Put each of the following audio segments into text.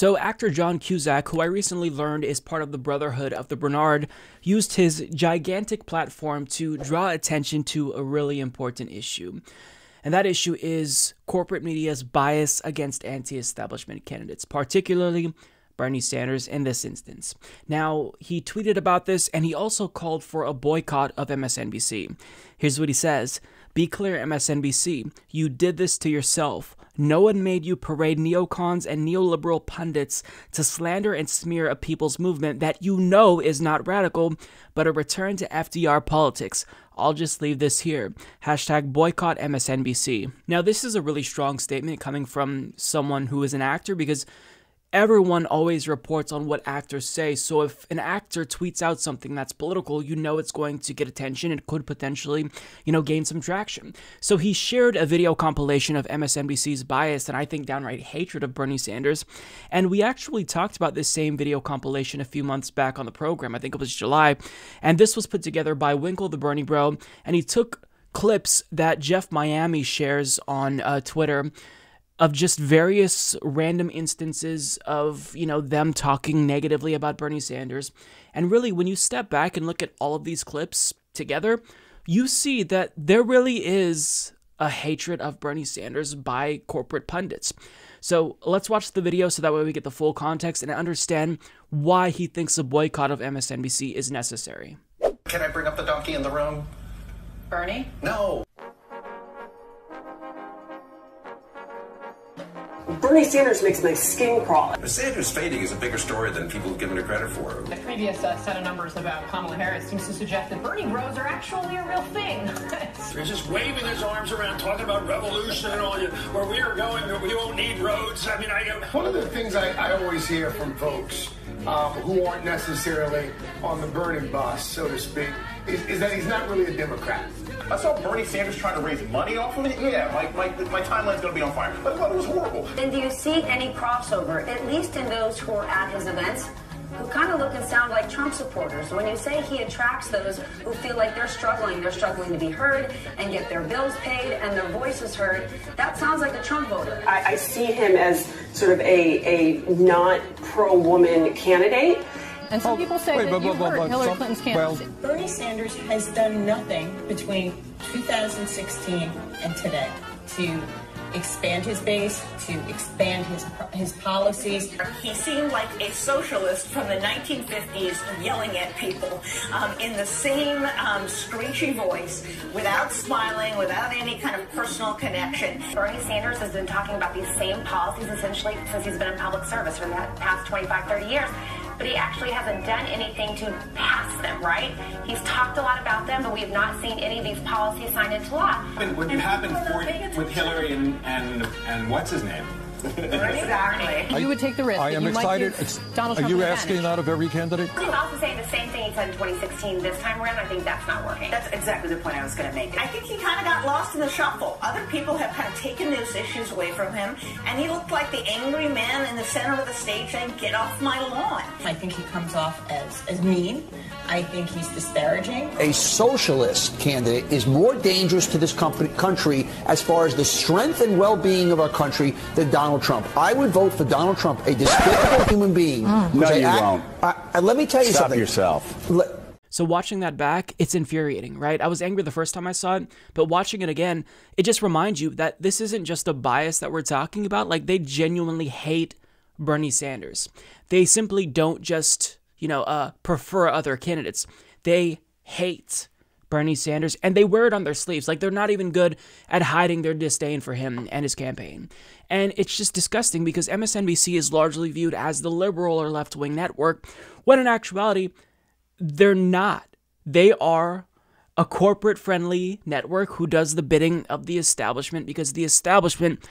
So, actor John Cusack, who I recently learned is part of the Brotherhood of the Bernard, used his gigantic platform to draw attention to a really important issue. And that issue is corporate media's bias against anti establishment candidates, particularly Bernie Sanders in this instance. Now, he tweeted about this and he also called for a boycott of MSNBC. Here's what he says Be clear, MSNBC, you did this to yourself. No one made you parade neocons and neoliberal pundits to slander and smear a people's movement that you know is not radical, but a return to FDR politics. I'll just leave this here. Hashtag boycott MSNBC. Now, this is a really strong statement coming from someone who is an actor because everyone always reports on what actors say. So if an actor tweets out something that's political, you know it's going to get attention. It could potentially, you know, gain some traction. So he shared a video compilation of MSNBC's bias and I think downright hatred of Bernie Sanders. And we actually talked about this same video compilation a few months back on the program. I think it was July. And this was put together by Winkle the Bernie Bro. And he took clips that Jeff Miami shares on uh, Twitter of just various random instances of, you know, them talking negatively about Bernie Sanders. And really, when you step back and look at all of these clips together, you see that there really is a hatred of Bernie Sanders by corporate pundits. So let's watch the video so that way we get the full context and understand why he thinks a boycott of MSNBC is necessary. Can I bring up the donkey in the room? Bernie? No. Bernie Sanders makes my skin crawl. Sanders fading is a bigger story than people have given her credit for. The previous uh, set of numbers about Kamala Harris seems to suggest that Bernie bros are actually a real thing. He's just waving his arms around, talking about revolution and all. Where we are going, we won't need roads. I mean, I. One of the things I, I always hear from folks um, who aren't necessarily on the Bernie bus, so to speak, is, is, that he's not really a Democrat. I saw Bernie Sanders trying to raise money off of it. Mm-hmm. Yeah, my, my, my timeline's going to be on fire. I thought it was horrible. And do you see any crossover, at least in those who are at his events? who kind of look and sound like Trump supporters. When you say he attracts those who feel like they're struggling, they're struggling to be heard and get their bills paid and their voices heard, that sounds like a Trump voter. I, I see him as sort of a, a not pro woman candidate. And some oh, people say wait, that but, you've but, heard but, Hillary some, Clinton's candidacy. Well, Bernie Sanders has done nothing between 2016 and today to expand his base, to expand his his policies. He seemed like a socialist from the 1950s yelling at people um, in the same um, screechy voice, without smiling, without any kind of personal connection. Bernie Sanders has been talking about these same policies essentially since he's been in public service for the past 25, 30 years but he actually hasn't done anything to pass them, right? He's talked a lot about them, but we have not seen any of these policies signed into law. What happened for, with Hillary and, and, and what's his name? Exactly. You would take the risk. I am excited. Donald Are Trump you asking that of every candidate? He's also saying the same thing he said in 2016 this time around. I think that's not working. That's exactly the point I was going to make. I think he kind of got lost in the shuffle. Other people have kind of taken those issues away from him, and he looked like the angry man in the center of the stage saying, "Get off my lawn." I think he comes off as as mean. I think he's disparaging. A socialist candidate is more dangerous to this country as far as the strength and well-being of our country than Donald Donald Trump. I would vote for Donald Trump, a despicable human being. Mm. No, you act, won't. I, I, let me tell you Stop something. yourself. so watching that back, it's infuriating, right? I was angry the first time I saw it, but watching it again, it just reminds you that this isn't just a bias that we're talking about. Like they genuinely hate Bernie Sanders. They simply don't just, you know, uh, prefer other candidates. They hate Bernie Sanders, and they wear it on their sleeves. Like they're not even good at hiding their disdain for him and his campaign. And it's just disgusting because MSNBC is largely viewed as the liberal or left wing network, when in actuality, they're not. They are a corporate friendly network who does the bidding of the establishment because the establishment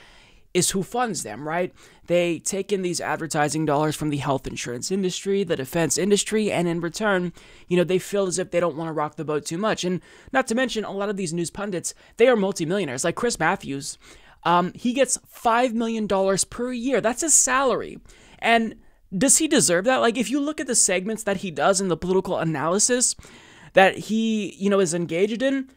is who funds them, right? They take in these advertising dollars from the health insurance industry, the defense industry, and in return, you know, they feel as if they don't want to rock the boat too much. And not to mention, a lot of these news pundits, they are multimillionaires. Like Chris Matthews, um, he gets $5 million per year. That's his salary. And does he deserve that? Like, if you look at the segments that he does in the political analysis that he, you know, is engaged in,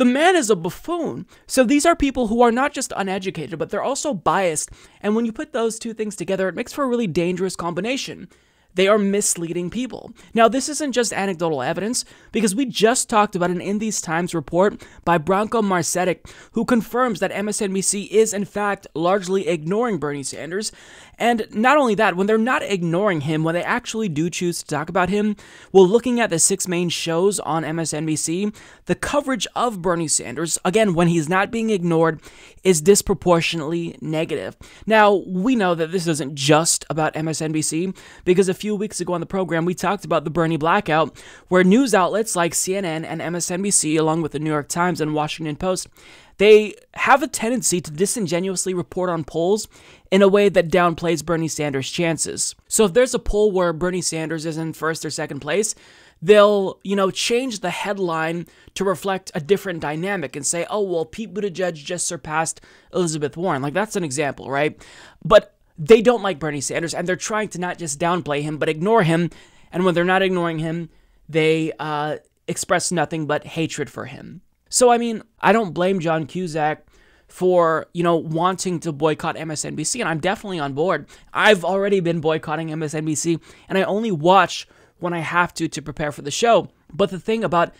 The man is a buffoon. So these are people who are not just uneducated, but they're also biased. And when you put those two things together, it makes for a really dangerous combination. They are misleading people. Now, this isn't just anecdotal evidence, because we just talked about an In These Times report by Branko Marcetic, who confirms that MSNBC is, in fact, largely ignoring Bernie Sanders. And not only that, when they're not ignoring him, when they actually do choose to talk about him, well, looking at the six main shows on MSNBC, the coverage of Bernie Sanders, again, when he's not being ignored, is disproportionately negative. Now, we know that this isn't just about MSNBC, because a few weeks ago on the program, we talked about the Bernie blackout, where news outlets like CNN and MSNBC, along with the New York Times and Washington Post, they have a tendency to disingenuously report on polls in a way that downplays Bernie Sanders' chances. So if there's a poll where Bernie Sanders is in first or second place, they'll, you know, change the headline to reflect a different dynamic and say, oh, well, Pete Buttigieg just surpassed Elizabeth Warren. Like, that's an example, right? But they don't like Bernie Sanders and they're trying to not just downplay him, but ignore him. And when they're not ignoring him, they uh, express nothing but hatred for him. So, I mean, I don't blame John Cusack for, you know, wanting to boycott MSNBC, and I'm definitely on board. I've already been boycotting MSNBC, and I only watch when I have to to prepare for the show. But the thing about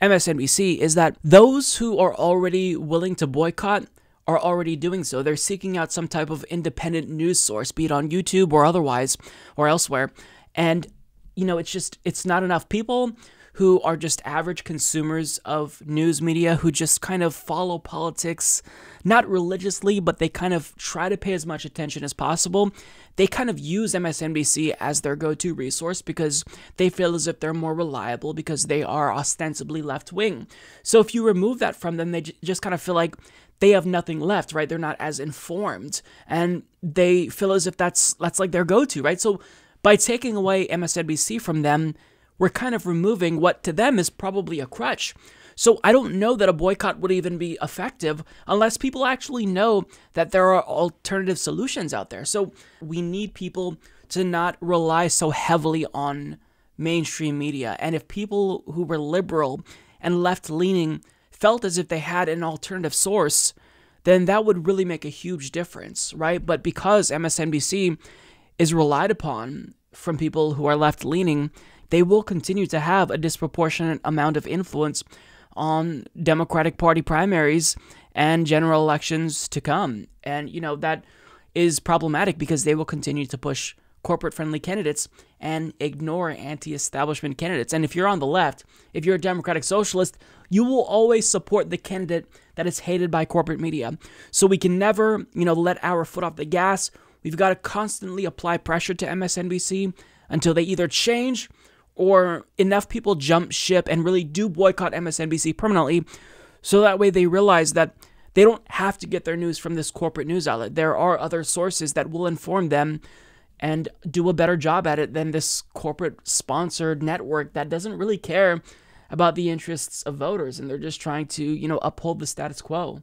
MSNBC is that those who are already willing to boycott are already doing so. They're seeking out some type of independent news source, be it on YouTube or otherwise or elsewhere. And, you know, it's just, it's not enough. People who are just average consumers of news media who just kind of follow politics, not religiously, but they kind of try to pay as much attention as possible. They kind of use MSNBC as their go to resource because they feel as if they're more reliable because they are ostensibly left wing. So if you remove that from them, they just kind of feel like they have nothing left, right? They're not as informed and they feel as if that's that's like their go-to, right? So by taking away MSNBC from them, we're kind of removing what to them is probably a crutch. So I don't know that a boycott would even be effective unless people actually know that there are alternative solutions out there. So we need people to not rely so heavily on mainstream media. And if people who were liberal and left leaning felt as if they had an alternative source, then that would really make a huge difference, right? But because MSNBC is relied upon from people who are left leaning, they will continue to have a disproportionate amount of influence on Democratic Party primaries and general elections to come. And, you know, that is problematic because they will continue to push corporate friendly candidates and ignore anti establishment candidates. And if you're on the left, if you're a Democratic Socialist, you will always support the candidate that is hated by corporate media. So we can never, you know, let our foot off the gas. We've got to constantly apply pressure to MSNBC until they either change or enough people jump ship and really do boycott MSNBC permanently so that way they realize that they don't have to get their news from this corporate news outlet. There are other sources that will inform them and do a better job at it than this corporate sponsored network that doesn't really care about the interests of voters and they're just trying to, you know, uphold the status quo.